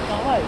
赶快